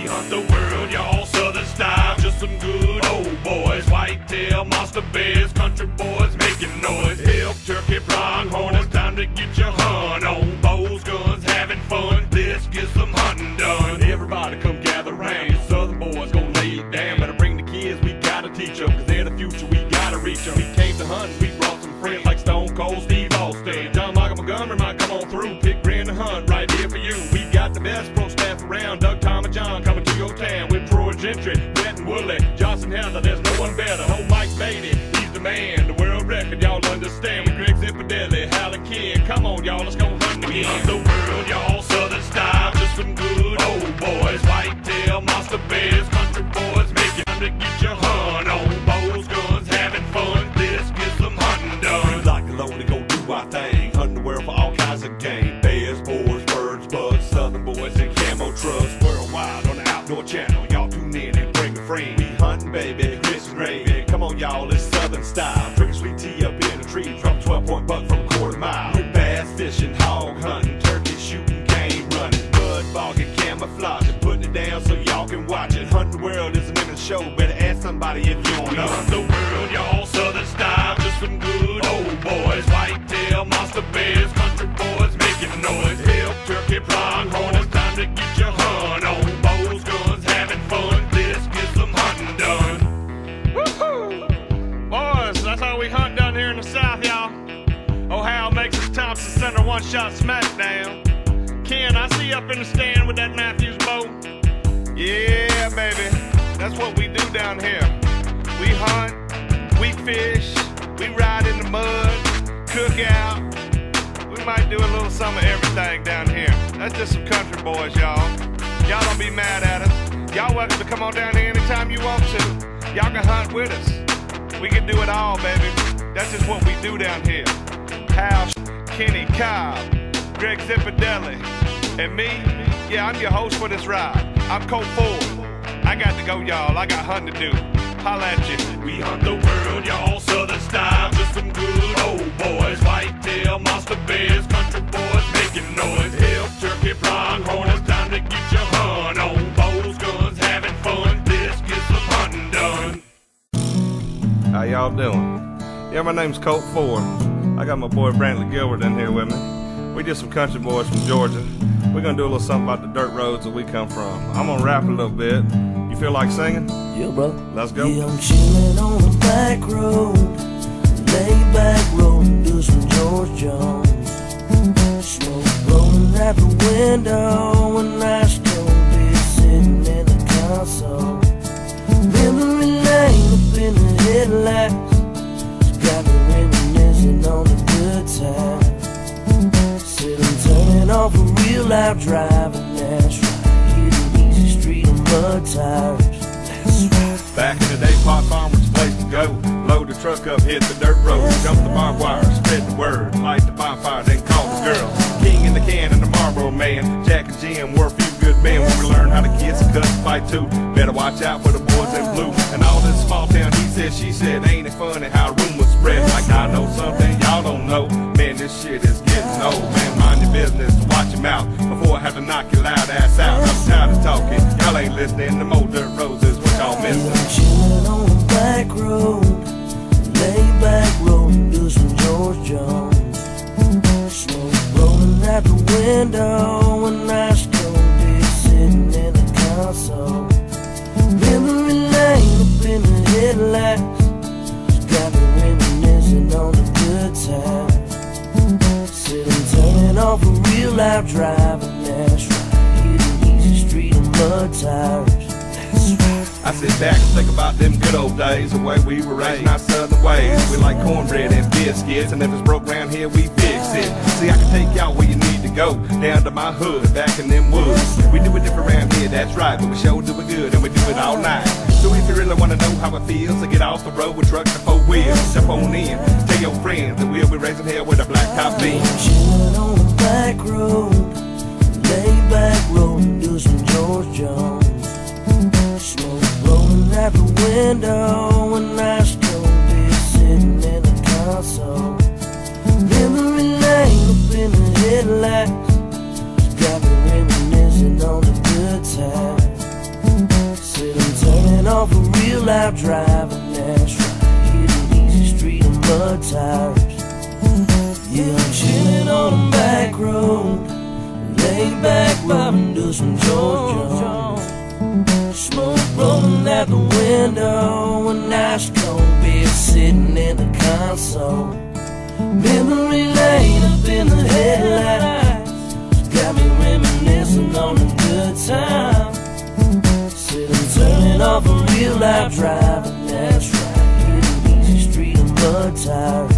hunt the world, y'all. Southern style, just some good old boys. Whitetail, monster bears, country boys making noise. Elk, turkey, pronghorn, it's time to get your Johnson Heather. There's tree. Drop 12 point buck from quarter mile. Bass fishing, hog hunting, turkey shooting, game running. Mud bogging, camouflaging. Putting it down so y'all can watch it. Hunting world is of the show. Better ask somebody if you shot smackdown. Ken, I see up in the stand with that Mathews bow. Yeah, baby, that's what we do down here. We hunt, we fish, we ride in the mud, cook out. We might do a little some of everything down here. That's just some country boys, y'all. Y'all don't be mad at us. Y'all welcome to come on down here anytime you want to. Y'all can hunt with us. We can do it all, baby. That's just what we do down here. Hal, Kenny Cobb, Greg Zipadelli, and me. Yeah, I'm your host for this ride. I'm Colt Ford. I got to go, y'all. I got hunting to do. Holla at you. We hunt the world, y'all. Southern style, just some good old boys. Whitetail, monster bears, country boys making noise. Elk, turkey, pronghorn. It's time to get your hunt on. Bows, guns, having fun. Let's get some hunting done. How y'all doing? Yeah, my name's Colt Ford. I got my boy Brantley Gilbert in here with me. We just some country boys from Georgia. We're gonna do a little something about the dirt roads that we come from. I'm gonna rap a little bit. You feel like singing? Yeah, bro. Let's go. Yeah, I'm chilling on the back road, lay back rolling, do some George Jones. Smoke blowing out the window, off a real life driving, that's right. Hit an easy street of mud tires. Right. Back in the day, Potts Farm was the place to go. Load the truck up, hit the dirt road, jump the barbed wire, spread the word, light the bonfire, then call the girl. King in the can and the Marlboro man. Jack and Jim were a few good men when we learned how to kiss and and fight too. Better watch out for the boys in blue. And all this small town, he said, she said, ain't it funny how rumors spread? Like I know something y'all don't know. Man, this shit is getting old. Man, mind your business, mouth before I have to knock your loud ass out. I'm tired of talking. Y'all ain't listening to more dirt roses. What y'all I'm missing? chilling on the back road, lay back rolling, do some George Jones. Smoke rolling out the window, driving, that's right. Hit an easy street of mud tires. That's right. I sit back and think about them good old days, the way we were raised in our southern ways. We like cornbread and biscuits, and if it's broke round here, we fix it. See, I can take y'all where you need to go, down to my hood, back in them woods. We do it different around here, that's right, but we sure do it good, and we do it all night. Really wanna know how it feels to get off the road with trucks and four wheels, step on in, tell your friends that we'll be raising hell with a black top beam. Chilling on the back road, lay back rolling, do some George Jones. Smoke rolling out the window, real life driving, that's right. Hitting easy street and mud tires. Yeah, I'm chilling on a back road, lay back, bobbing to some Jones. Smoke rolling out the window, a nice cold beer sitting in the console. Memory lane up in the headlights, life driving, right. Hitting easy street and mud tires.